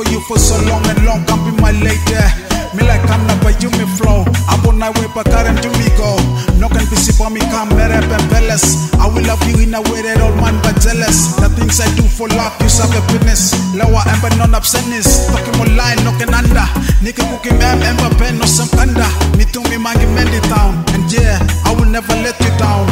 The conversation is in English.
for you for so long and long, can't be my lady. Me like I'm never you me flow. I on my way but and do me go. No can be sip on me come better and jealous. I will love you in a way that all man but jealous. The things I do for love, you serve happiness. Lower but non absentness. Talking online, no can under. Nigga cooking man, ember pen, no some kanda. Me to me man, give me town. And yeah, I will never let you down.